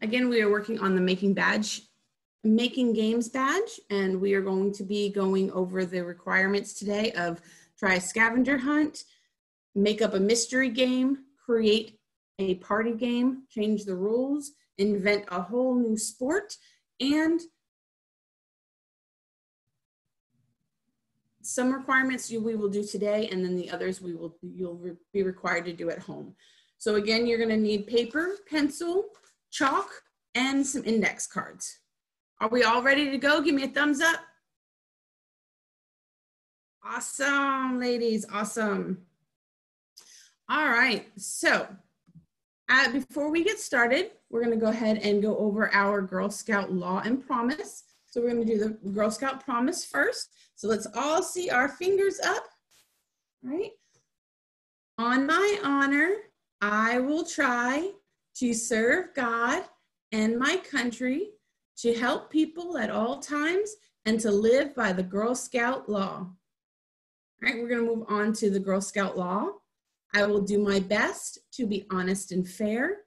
Again, we are working on the Making Badge, Making Games badge, and we are going to be going over the requirements today of try a scavenger hunt, make up a mystery game, create a party game, change the rules, invent a whole new sport, and some requirements you, we will do today, and then the others we will you'll re be required to do at home. So again, you're going to need paper, pencil, chalk, and some index cards. Are we all ready to go? Give me a thumbs up. Awesome, ladies, awesome. All right, so uh, before we get started, we're gonna go ahead and go over our Girl Scout law and promise. So we're gonna do the Girl Scout promise first. So let's all see our fingers up, right? On my honor, I will try to serve God and my country, to help people at all times, and to live by the Girl Scout law. All right, we're gonna move on to the Girl Scout law. I will do my best to be honest and fair,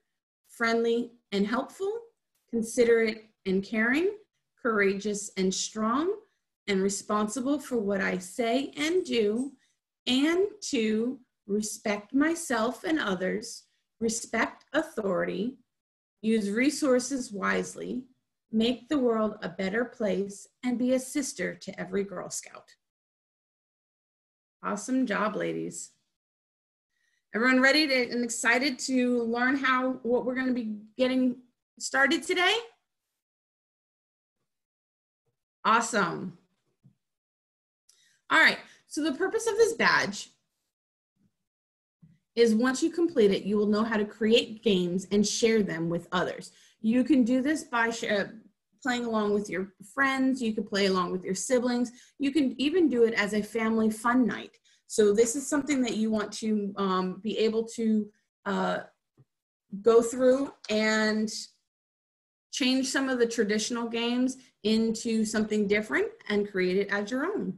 friendly and helpful, considerate and caring, courageous and strong, and responsible for what I say and do, and to respect myself and others, respect authority, use resources wisely, make the world a better place, and be a sister to every Girl Scout. Awesome job, ladies. Everyone ready to, and excited to learn how, what we're gonna be getting started today? Awesome. All right, so the purpose of this badge is once you complete it, you will know how to create games and share them with others. You can do this by share, playing along with your friends, you can play along with your siblings, you can even do it as a family fun night. So this is something that you want to um, be able to uh, go through and change some of the traditional games into something different and create it as your own.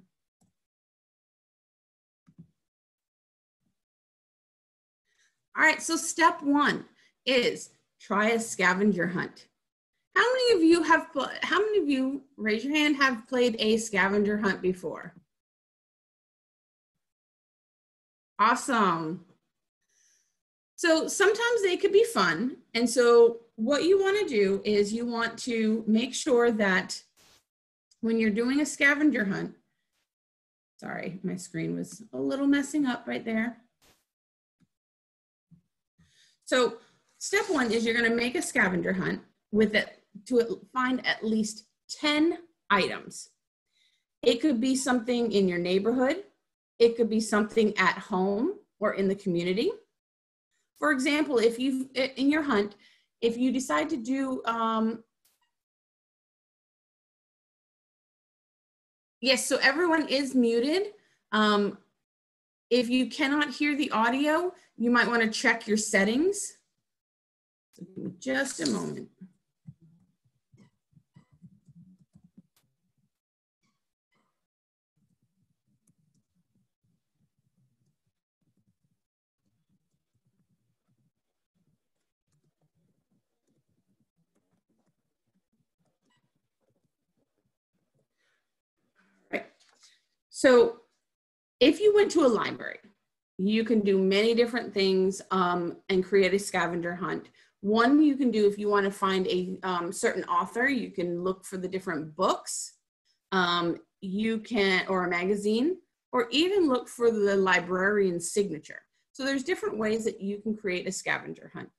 All right, so step one is try a scavenger hunt. How many of you have, how many of you, raise your hand, have played a scavenger hunt before? Awesome. So sometimes they could be fun. And so what you want to do is you want to make sure that when you're doing a scavenger hunt, sorry, my screen was a little messing up right there. So step one is you're going to make a scavenger hunt with it to find at least 10 items. It could be something in your neighborhood. It could be something at home or in the community. For example, if you in your hunt, if you decide to do um, yes, so everyone is muted. Um, if you cannot hear the audio, you might want to check your settings. Just a moment. So if you went to a library, you can do many different things um, and create a scavenger hunt. One you can do if you want to find a um, certain author, you can look for the different books. Um, you can, or a magazine, or even look for the librarian's signature. So there's different ways that you can create a scavenger hunt.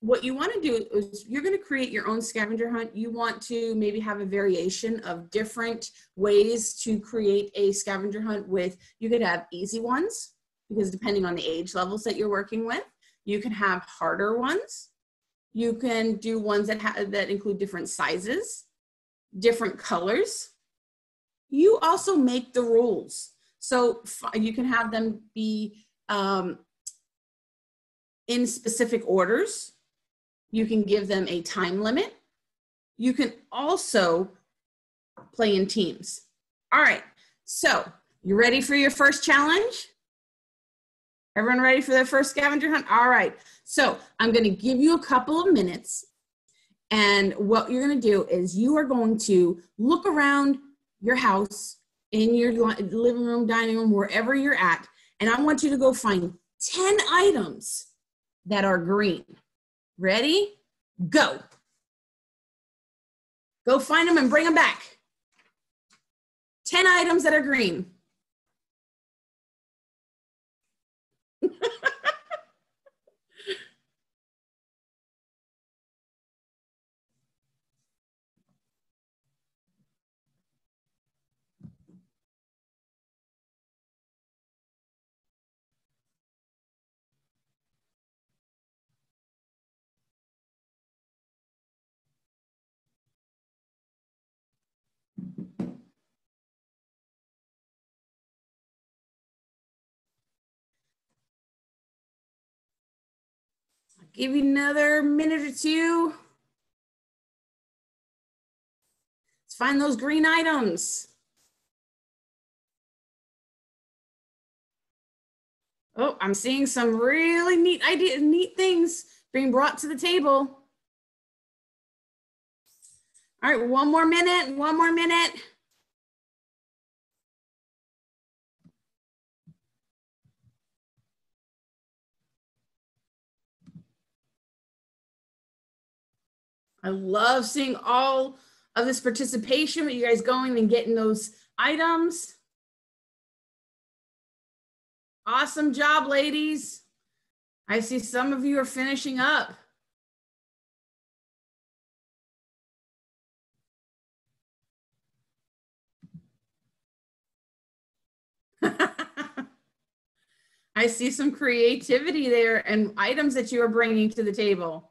What you want to do is you're going to create your own scavenger hunt. You want to maybe have a variation of different ways to create a scavenger hunt with, you could have easy ones, because depending on the age levels that you're working with, you can have harder ones. You can do ones that, have that include different sizes, different colors. You also make the rules. So you can have them be um, in specific orders you can give them a time limit. You can also play in teams. All right, so you ready for your first challenge? Everyone ready for their first scavenger hunt? All right, so I'm gonna give you a couple of minutes And what you're going to do is you are going to look around your house, in your living room, dining room, wherever you're at, and I want you to go find 10 items that are green. Ready? Go. Go find them and bring them back. 10 items that are green. Give you another minute or two. Let's find those green items. Oh, I'm seeing some really neat ideas, neat things being brought to the table. All right, one more minute, one more minute. I love seeing all of this participation with you guys going and getting those items. Awesome job, ladies. I see some of you are finishing up. I see some creativity there and items that you are bringing to the table.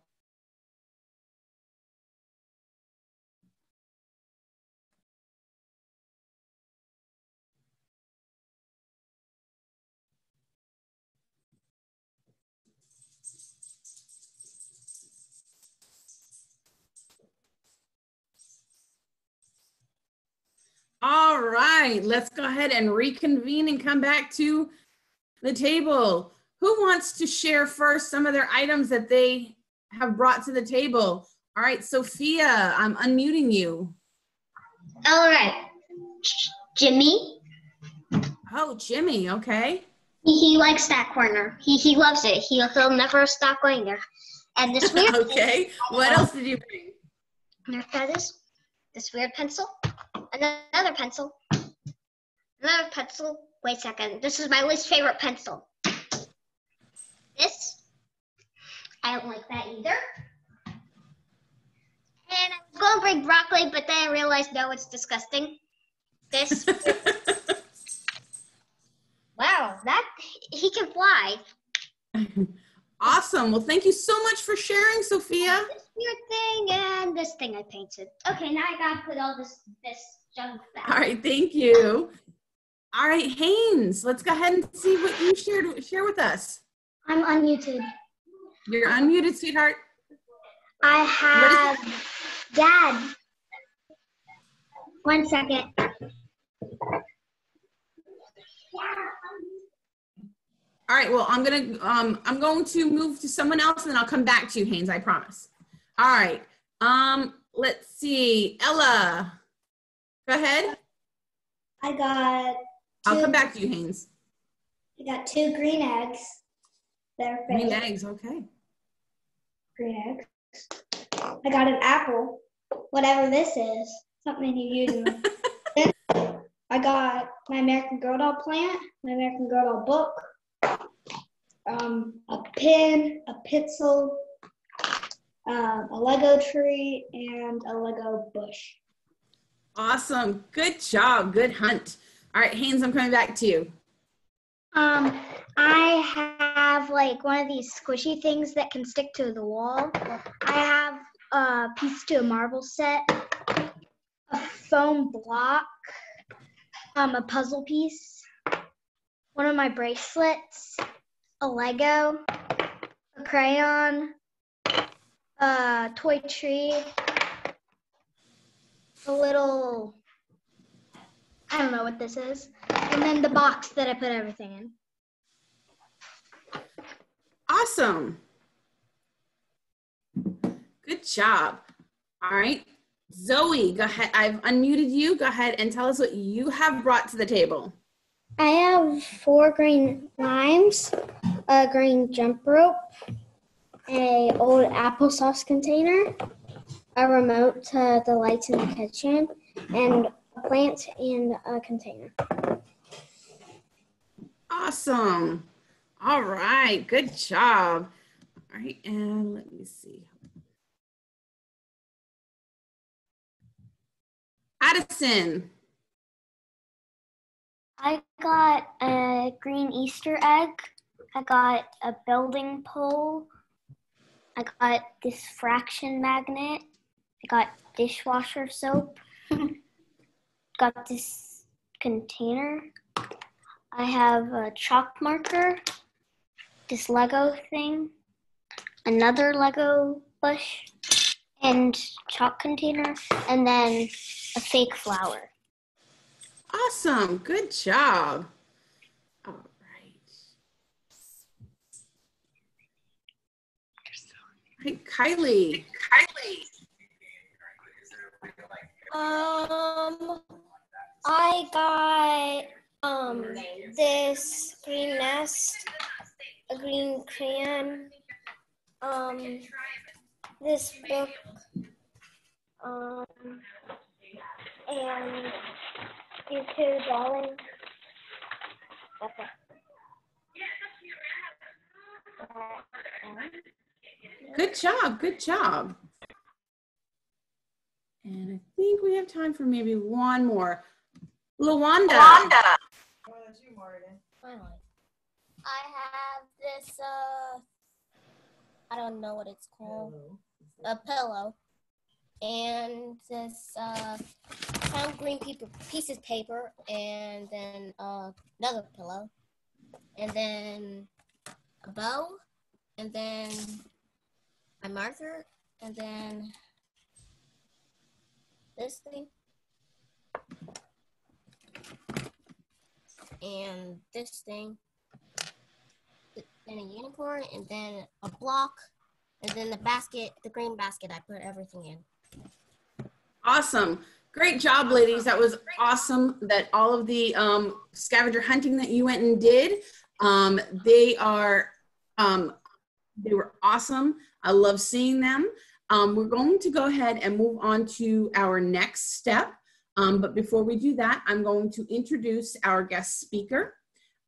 All right, let's go ahead and reconvene and come back to the table. Who wants to share first some of their items that they have brought to the table? All right, Sophia, I'm unmuting you. All right, Jimmy. Oh, Jimmy, okay. He, he likes that corner. He, he loves it. He, he'll never stop going there. And this weird Okay, what else did you bring? There's feathers, this weird pencil, another pencil, another pencil. Wait a second. This is my least favorite pencil. This, I don't like that either. And I was going to bring broccoli, but then I realized no, it's disgusting. This. wow, that he can fly. awesome. Well, thank you so much for sharing, Sophia. Weird thing and this thing I painted. Okay, now I gotta put all this this junk back. All right, thank you. All right, Haynes, let's go ahead and see what you shared share with us. I'm unmuted. You're unmuted, sweetheart. I have Dad. One second. All right, well, I'm gonna um I'm going to move to someone else and then I'll come back to you, Haynes, I promise. All right. Um, let's see. Ella. Go ahead. I got I'll come back to you, Haynes. I got two green eggs. They're Green eggs, okay. Green eggs. I got an apple. Whatever this is. Something you use in I got my American Girl doll plant, my American Girl doll book, um, a pin, a pencil, um, a Lego tree, and a Lego bush. Awesome. Good job. Good hunt. All right, Haynes, I'm coming back to you. Um, I have like one of these squishy things that can stick to the wall. I have a piece to a marble set, a foam block, um, a puzzle piece, one of my bracelets, a Lego, a crayon, a toy tree, a little, I don't know what this is, and then the box that I put everything in. Awesome. Good job. All right. Zoe, go ahead. I've unmuted you. Go ahead and tell us what you have brought to the table. I have four green limes, a green jump rope, a old applesauce container, a remote to the lights in the kitchen, and a plant and a container. Awesome. All right. Good job. All right. And let me see. Addison. I got a green Easter egg. I got a building pole. I got this fraction magnet. I got dishwasher soap. got this container. I have a chalk marker, this Lego thing, another Lego bush, and chalk container, and then a fake flower. Awesome. Good job. All right. All right, Kylie. Kylie. Um, I got um this green nest, a green crayon, um, this book, um, and these two drawings. Okay. Good job. Good job. And I think we have time for maybe one more. Lawanda. Finally. I have this, uh, I don't know what it's called, a pillow, and this, uh, found green paper, piece of paper, and then, uh, another pillow, and then a bow, and then my marker, and then this thing. and this thing, then a unicorn, and then a block, and then the basket, the green basket. I put everything in. Awesome. Great job, ladies. That was awesome that all of the um, scavenger hunting that you went and did, um, they are, um, they were awesome. I love seeing them. Um, we're going to go ahead and move on to our next step. Um, but before we do that, I'm going to introduce our guest speaker.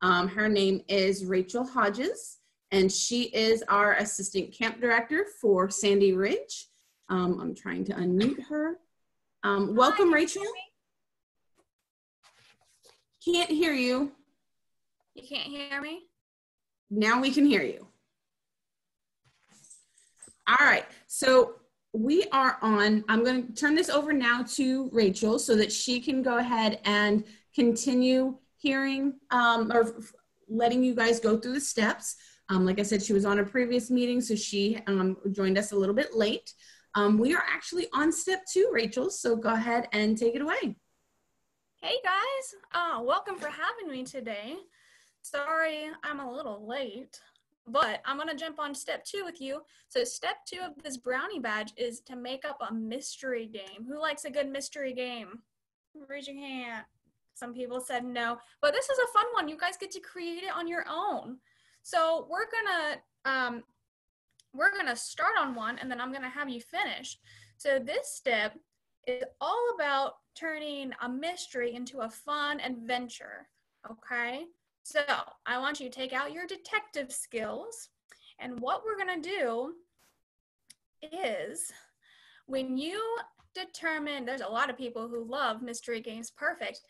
Um, her name is Rachel Hodges, and she is our assistant camp director for Sandy Ridge. Um, I'm trying to unmute her. Um, welcome, Rachel. Can't hear you. You can't hear me? Now we can hear you. All right, so we are on, I'm going to turn this over now to Rachel so that she can go ahead and continue hearing um, or letting you guys go through the steps. Um, like I said, she was on a previous meeting, so she um, joined us a little bit late. Um, we are actually on step two, Rachel, so go ahead and take it away. Hey guys, uh, welcome for having me today. Sorry I'm a little late. But I'm going to jump on step two with you. So, step two of this brownie badge is to make up a mystery game. Who likes a good mystery game? Raise your hand. Some people said no, but this is a fun one. You guys get to create it on your own. So, we're going to um, we're going to start on one and then I'm going to have you finish. So, this step is all about turning a mystery into a fun adventure. Okay? So I want you to take out your detective skills. And what we're going to do is when you determine, there's a lot of people who love mystery games perfect.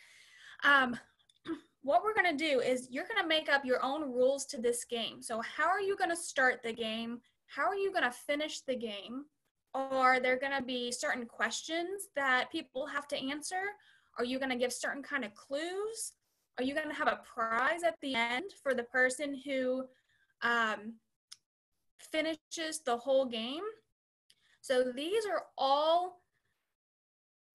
Um, what we're going to do is you're going to make up your own rules to this game. So, how are you going to start the game? How are you going to finish the game? Are there going to be certain questions that people have to answer? Are you going to give certain kind of clues? Are you going to have a prize at the end for the person who um, finishes the whole game? So these are all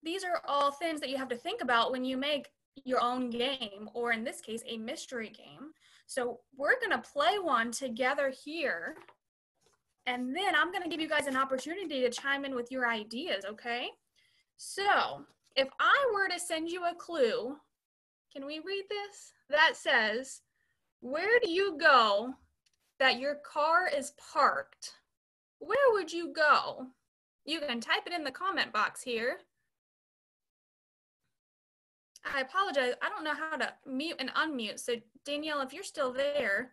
these are all things that you have to think about when you make your own game, or in this case, a mystery game. So we're going to play one together here. and then I'm gonna give you guys an opportunity to chime in with your ideas, okay? So if I were to send you a clue, can we read this? That says, where do you go that your car is parked? Where would you go? You can type it in the comment box here. I apologize. I don't know how to mute and unmute. So Danielle, if you're still there.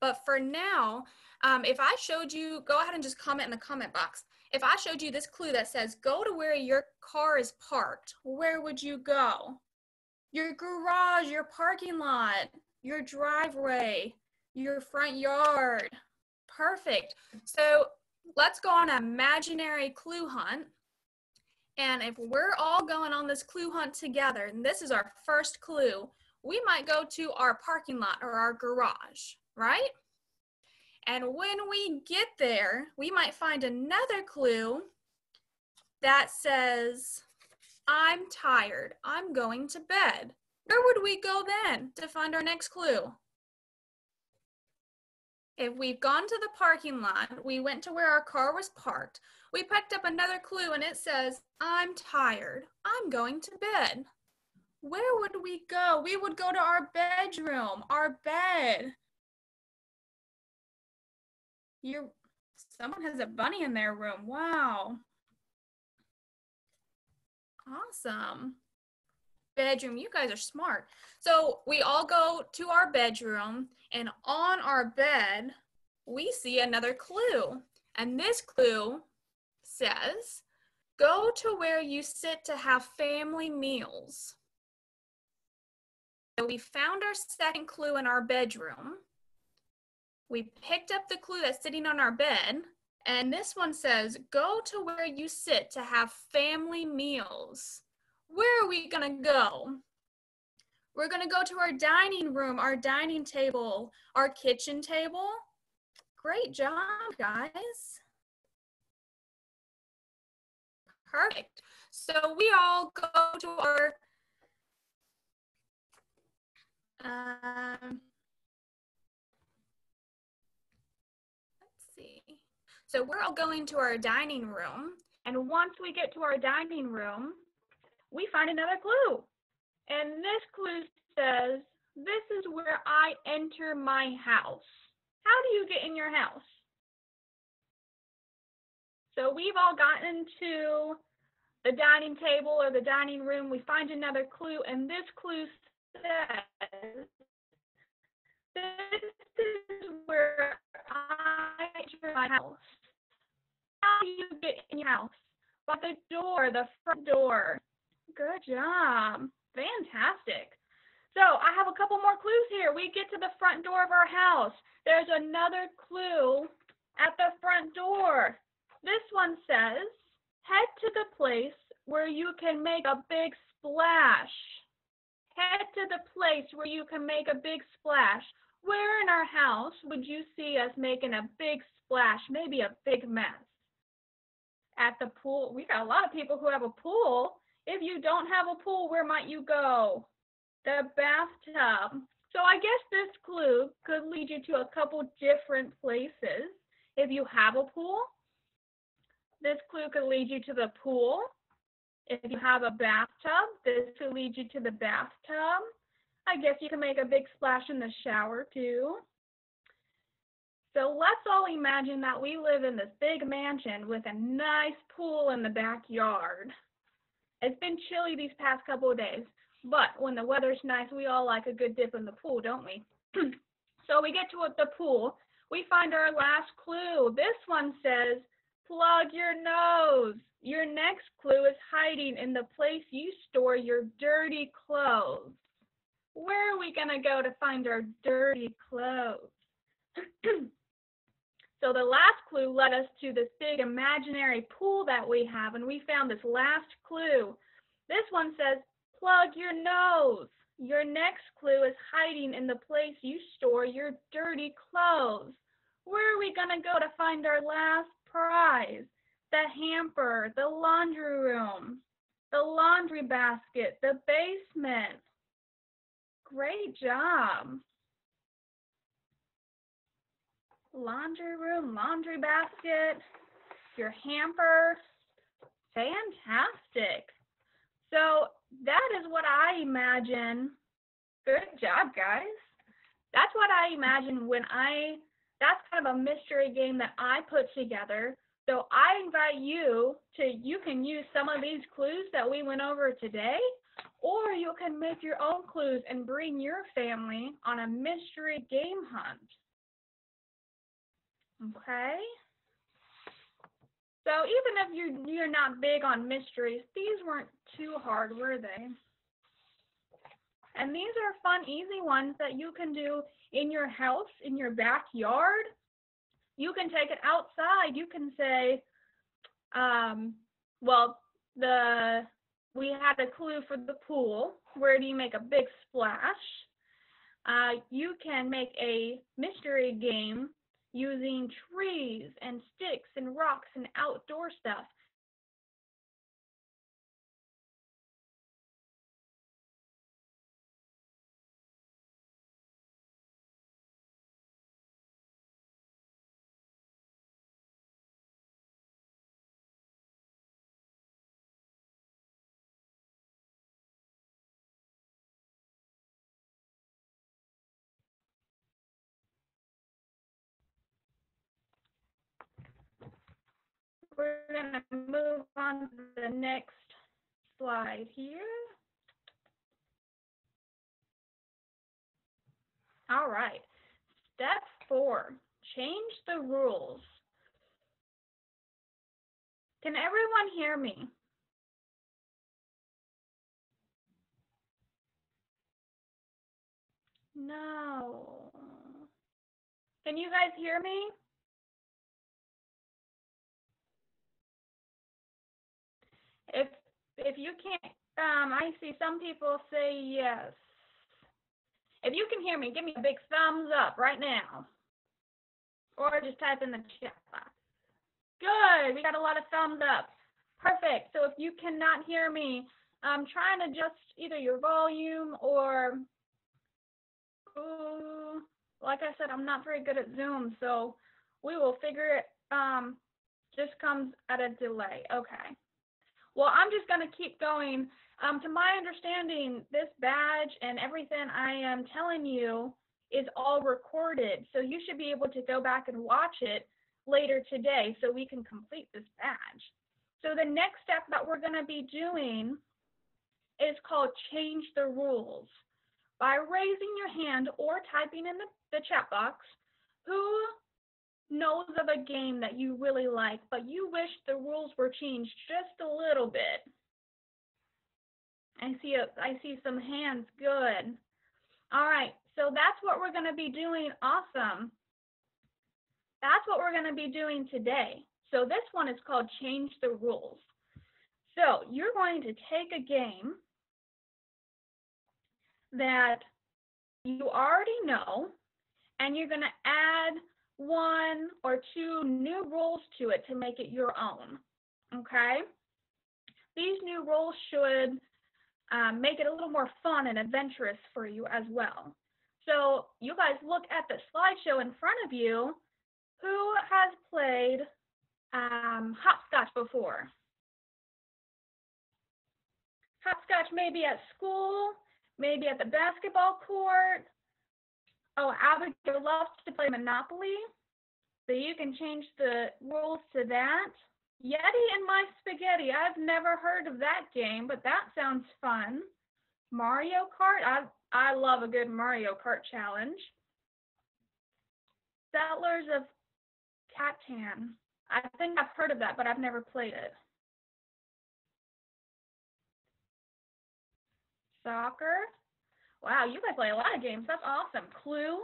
But for now, um, if I showed you, go ahead and just comment in the comment box. If I showed you this clue that says, go to where your car is parked, where would you go? Your garage, your parking lot, your driveway, your front yard. Perfect. So let's go on an imaginary clue hunt. And if we're all going on this clue hunt together, and this is our first clue, we might go to our parking lot or our garage, right? And when we get there, we might find another clue that says, I'm tired, I'm going to bed. Where would we go then to find our next clue? If we've gone to the parking lot, we went to where our car was parked, we picked up another clue and it says, I'm tired, I'm going to bed. Where would we go? We would go to our bedroom, our bed. You someone has a bunny in their room. Wow. Awesome. Bedroom, you guys are smart. So we all go to our bedroom and on our bed, we see another clue. And this clue says, go to where you sit to have family meals. So we found our second clue in our bedroom. We picked up the clue that's sitting on our bed, and this one says, go to where you sit to have family meals. Where are we gonna go? We're gonna go to our dining room, our dining table, our kitchen table. Great job, guys. Perfect. So we all go to our So we're all going to our dining room, and once we get to our dining room, we find another clue. And this clue says, this is where I enter my house. How do you get in your house? So we've all gotten to the dining table or the dining room. We find another clue, and this clue says, This is where I enter my house. How do you get in your house? By the door, the front door. Good job. Fantastic. So I have a couple more clues here. We get to the front door of our house. There's another clue at the front door. This one says, head to the place where you can make a big splash. Head to the place where you can make a big splash. Where in our house would you see us making a big splash, maybe a big mess? At the pool. We got a lot of people who have a pool. If you don't have a pool, where might you go? The bathtub. So I guess this clue could lead you to a couple different places. If you have a pool, this clue could lead you to the pool. If you have a bathtub, this could lead you to the bathtub. I guess you can make a big splash in the shower too. So let's all imagine that we live in this big mansion with a nice pool in the backyard. It's been chilly these past couple of days, but when the weather's nice, we all like a good dip in the pool, don't we? so we get to the pool. We find our last clue. This one says, Plug your nose. Your next clue is hiding in the place you store your dirty clothes. Where are we going to go to find our dirty clothes? so the last clue led us to this big imaginary pool that we have, and we found this last clue. This one says, plug your nose. Your next clue is hiding in the place you store your dirty clothes. Where are we going to go to find our last prize, the hamper, the laundry room, the laundry basket, the basement. Great job. laundry room, laundry basket, your hamper. Fantastic. So that is what I imagine. Good job, guys. That's what I imagine when I, that's kind of a mystery game that I put together. So I invite you to, you can use some of these clues that we went over today, or you can make your own clues and bring your family on a mystery game hunt. Okay? So even if you you're not big on mysteries, these weren't too hard, were they? And these are fun, easy ones that you can do in your house, in your backyard. You can take it outside. You can say, um, well, the we had a clue for the pool. Where do you make a big splash? Uh, you can make a mystery game using trees and sticks and rocks and outdoor stuff. Going to move on to the next slide here. All right. Step four, change the rules. Can everyone hear me? No. Can you guys hear me? If if you can't, um, I see some people say yes. If you can hear me, give me a big thumbs up right now. Or just type in the chat box. Good, we got a lot of thumbs up. Perfect. So if you cannot hear me, I'm trying to adjust either your volume or, ooh, like I said, I'm not very good at Zoom, so we will figure it, um, just comes at a delay. Okay. Well, I'm just going to keep going. Um, to my understanding, this badge and everything I am telling you is all recorded. So you should be able to go back and watch it later today so we can complete this badge. So the next step that we're going to be doing is called change the rules. By raising your hand or typing in the, the chat box, who knows of a game that you really like, but you wish the rules were changed just a little bit. I see a, I see some hands. Good. All right. So that's what we're going to be doing. Awesome. That's what we're going to be doing today. So this one is called Change the Rules. So you're going to take a game that you already know, and you're going to add one or two new rules to it to make it your own. Okay? These new rules should um, make it a little more fun and adventurous for you as well. So you guys look at the slideshow in front of you. Who has played um, hopscotch before? Hopscotch maybe at school, maybe at the basketball court, Oh, Abigail loves to play Monopoly. So you can change the rules to that. Yeti in My Spaghetti. I've never heard of that game, but that sounds fun. Mario Kart. I I love a good Mario Kart challenge. Settlers of Catan. I think I've heard of that, but I've never played it. Soccer. Wow, you guys play a lot of games. That's awesome. Clue,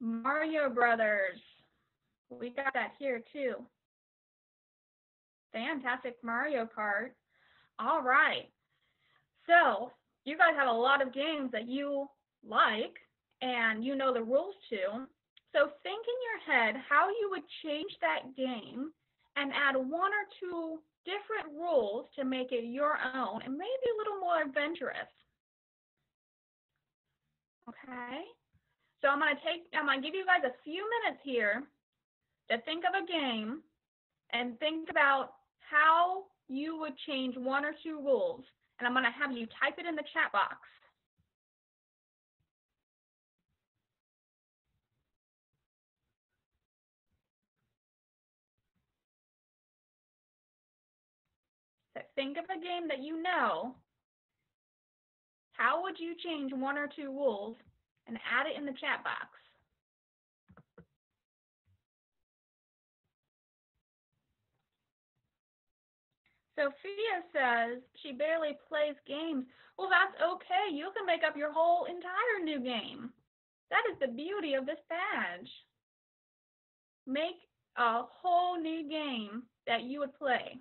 Mario Brothers. We got that here too. Fantastic Mario Kart. All right. So you guys have a lot of games that you like and you know the rules to. So think in your head how you would change that game and add one or two different rules to make it your own and maybe a little more adventurous. Okay. So I'm gonna take, I'm gonna give you guys a few minutes here to think of a game and think about how you would change one or two rules. And I'm gonna have you type it in the chat box. Think of a game that you know. How would you change one or two rules and add it in the chat box? Sophia says she barely plays games. Well, that's okay. You can make up your whole entire new game. That is the beauty of this badge. Make a whole new game that you would play.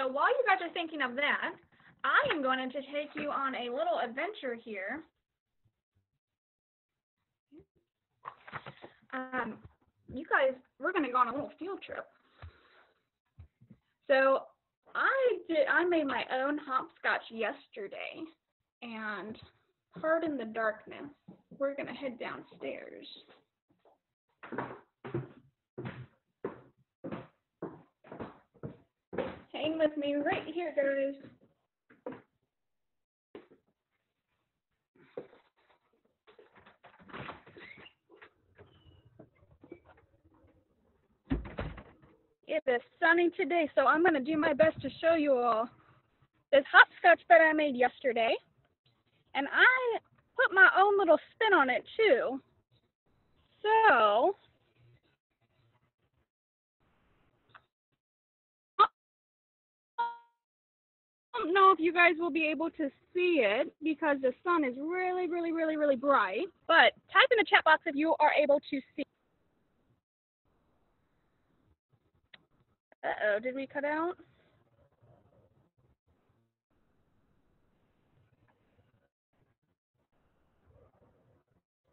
So while you guys are thinking of that, I am going to take you on a little adventure here. Um, you guys, we're going to go on a little field trip. So I did. I made my own hopscotch yesterday, and pardon the darkness. We're going to head downstairs. Hang with me right here, guys. It is sunny today, so I'm going to do my best to show you all this hopscotch that I made yesterday. And I put my own little spin on it too. So, don't know if you guys will be able to see it because the sun is really, really, really, really bright. But type in the chat box if you are able to see. Uh-oh, did we cut out?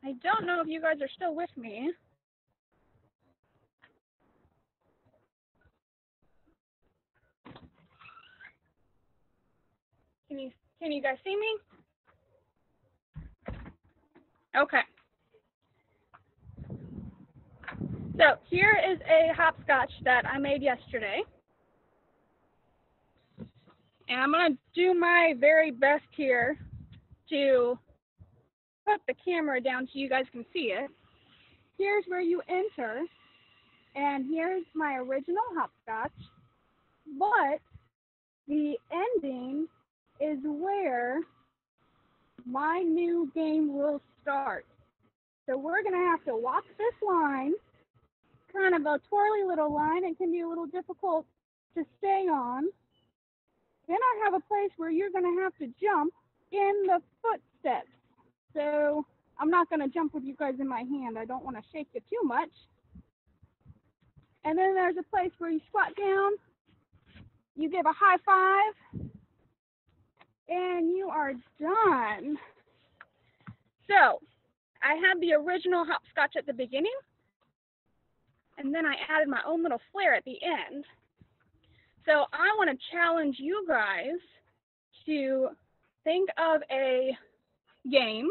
I don't know if you guys are still with me. Can you can you guys see me? Okay. So here is a hopscotch that I made yesterday. And I'm going to do my very best here to put the camera down so you guys can see it. Here's where you enter. And here's my original hopscotch. But the ending is where my new game will start. So we're going to have to walk this line kind of a twirly little line. It can be a little difficult to stay on. Then I have a place where you're going to have to jump in the footsteps. So I'm not going to jump with you guys in my hand. I don't want to shake you too much. And then there's a place where you squat down, you give a high five, and you are done. So I had the original hopscotch at the beginning and then I added my own little flair at the end. So I want to challenge you guys to think of a game.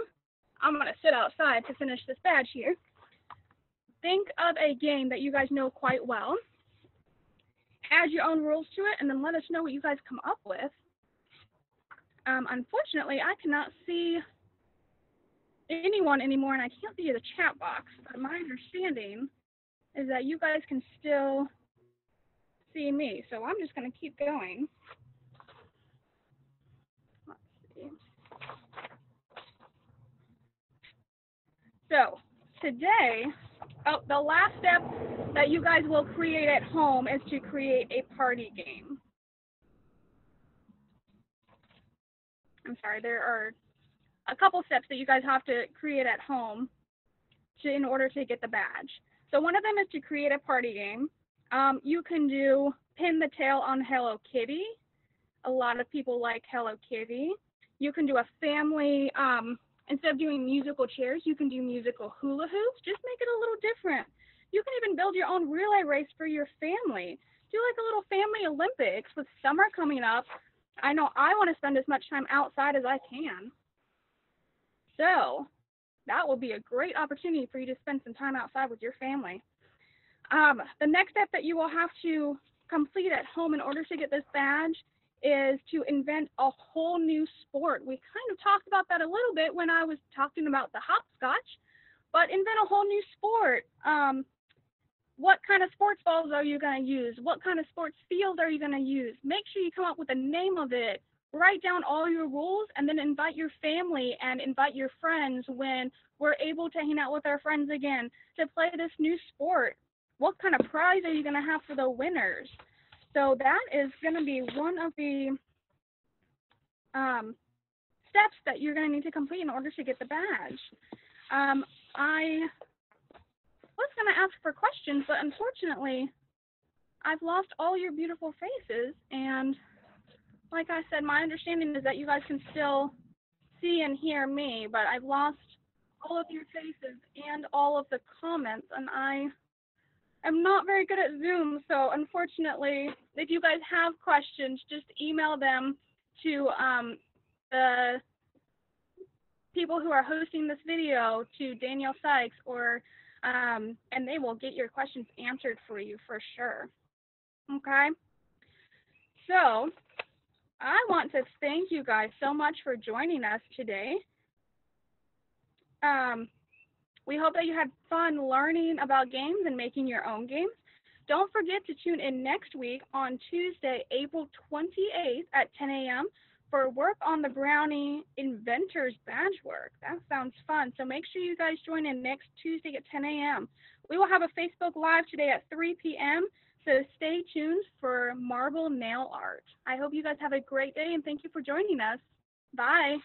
I'm going to sit outside to finish this badge here. Think of a game that you guys know quite well. Add your own rules to it, and then let us know what you guys come up with. Um, unfortunately, I cannot see anyone anymore, and I can't see the chat box. But my understanding is that you guys can still see me. So I'm just going to keep going. Let's see. So today, oh, the last step that you guys will create at home is to create a party game. I'm sorry, there are a couple steps that you guys have to create at home to, in order to get the badge. So one of them is to create a party game. Um, you can do pin the tail on Hello Kitty. A lot of people like Hello Kitty. You can do a family, um, instead of doing musical chairs, you can do musical hula hoops. Just make it a little different. You can even build your own relay race for your family. Do like a little family Olympics with summer coming up. I know I want to spend as much time outside as I can. So that will be a great opportunity for you to spend some time outside with your family. Um, the next step that you will have to complete at home in order to get this badge is to invent a whole new sport. We kind of talked about that a little bit when I was talking about the hopscotch, but invent a whole new sport. Um, what kind of sports balls are you going to use? What kind of sports field are you going to use? Make sure you come up with the name of it. Write down all your rules and then invite your family and invite your friends when we're able to hang out with our friends again to play this new sport. What kind of prize are you going to have for the winners? So that is going to be one of the um, steps that you're going to need to complete in order to get the badge. Um, I was going to ask for questions, but unfortunately, I've lost all your beautiful faces. And like I said, my understanding is that you guys can still see and hear me, but I've lost all of your faces and all of the comments. And I am not very good at Zoom. So unfortunately, if you guys have questions, just email them to um, the people who are hosting this video to Danielle Sykes or um, and they will get your questions answered for you for sure. Okay. So I want to thank you guys so much for joining us today. Um, we hope that you had fun learning about games and making your own games. Don't forget to tune in next week on Tuesday, April 28th at 10 a.m for work on the Brownie Inventors Badge work. That sounds fun. So make sure you guys join in next Tuesday at 10 a.m. We will have a Facebook Live today at 3 p.m. So stay tuned for marble nail art. I hope you guys have a great day and thank you for joining us. Bye.